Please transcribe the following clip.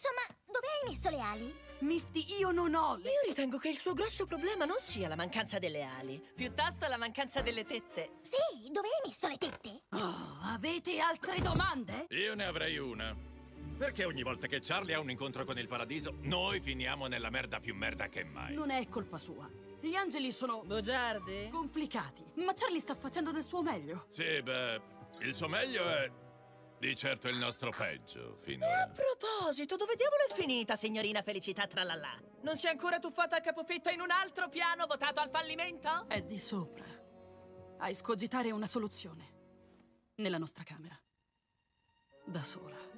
Insomma, dove hai messo le ali? Misty, io non ho le... Io ritengo che il suo grosso problema non sia la mancanza delle ali, piuttosto la mancanza delle tette. Sì, dove hai messo le tette? Oh, avete altre domande? Io ne avrei una. Perché ogni volta che Charlie ha un incontro con il paradiso, noi finiamo nella merda più merda che mai? Non è colpa sua. Gli angeli sono Bugiardi? complicati, ma Charlie sta facendo del suo meglio. Sì, beh, il suo meglio è di certo il nostro peggio, A finora. proposito, dove diavolo è finita, signorina Felicità Tralala? Non si è ancora tuffata a capofitto in un altro piano votato al fallimento? È di sopra. A escogitare una soluzione. Nella nostra camera. Da sola.